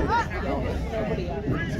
Nobody else.